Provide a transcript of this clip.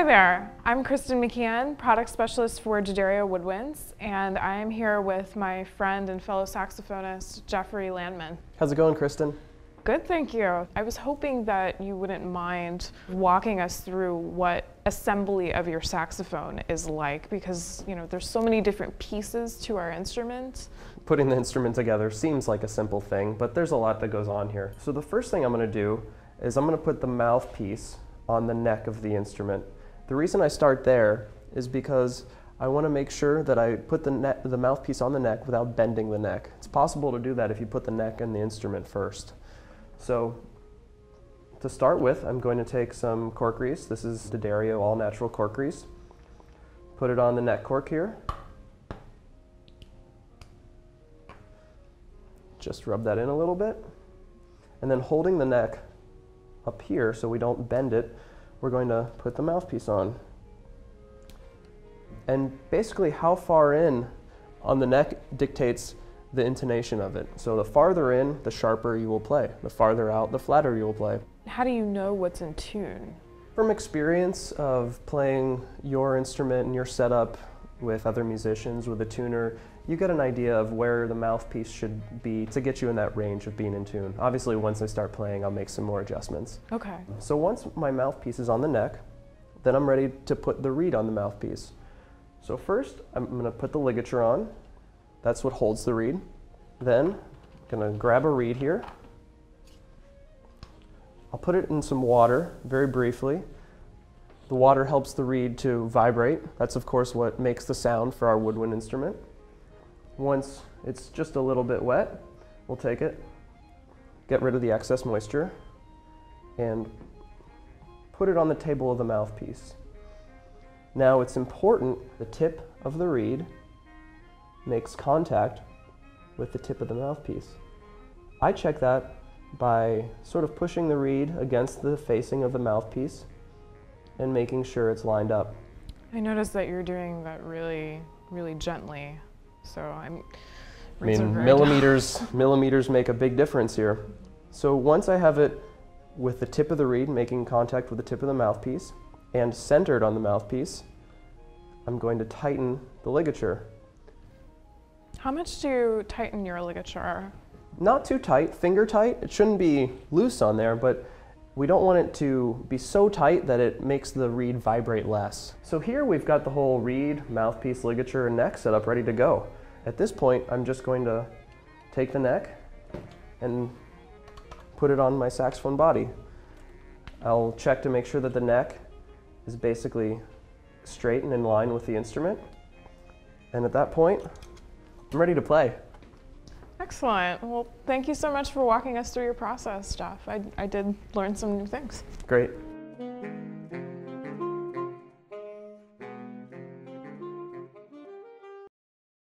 Hi there, I'm Kristen McKeon, product specialist for D'Addario Woodwinds, and I'm here with my friend and fellow saxophonist, Jeffrey Landman. How's it going, Kristen? Good, thank you. I was hoping that you wouldn't mind walking us through what assembly of your saxophone is like because, you know, there's so many different pieces to our instrument. Putting the instrument together seems like a simple thing, but there's a lot that goes on here. So the first thing I'm going to do is I'm going to put the mouthpiece on the neck of the instrument. The reason I start there is because I want to make sure that I put the, the mouthpiece on the neck without bending the neck. It's possible to do that if you put the neck in the instrument first. So to start with, I'm going to take some cork grease. This is D'Addario all natural cork grease. Put it on the neck cork here. Just rub that in a little bit. And then holding the neck up here so we don't bend it, we're going to put the mouthpiece on. And basically how far in on the neck dictates the intonation of it. So the farther in, the sharper you will play. The farther out, the flatter you will play. How do you know what's in tune? From experience of playing your instrument and your setup with other musicians, with a tuner, you get an idea of where the mouthpiece should be to get you in that range of being in tune. Obviously, once I start playing, I'll make some more adjustments. Okay. So once my mouthpiece is on the neck, then I'm ready to put the reed on the mouthpiece. So first, I'm going to put the ligature on. That's what holds the reed. Then, I'm going to grab a reed here. I'll put it in some water very briefly. The water helps the reed to vibrate. That's of course what makes the sound for our woodwind instrument. Once it's just a little bit wet, we'll take it, get rid of the excess moisture, and put it on the table of the mouthpiece. Now it's important the tip of the reed makes contact with the tip of the mouthpiece. I check that by sort of pushing the reed against the facing of the mouthpiece and making sure it's lined up. I noticed that you're doing that really, really gently. So I'm. I mean, millimeters, millimeters make a big difference here. So once I have it with the tip of the reed making contact with the tip of the mouthpiece and centered on the mouthpiece, I'm going to tighten the ligature. How much do you tighten your ligature? Not too tight, finger tight. It shouldn't be loose on there, but we don't want it to be so tight that it makes the reed vibrate less. So here we've got the whole reed, mouthpiece, ligature, and neck set up ready to go. At this point, I'm just going to take the neck and put it on my saxophone body. I'll check to make sure that the neck is basically straight and in line with the instrument. And at that point, I'm ready to play. Excellent. Well, thank you so much for walking us through your process, Jeff. I, I did learn some new things. Great.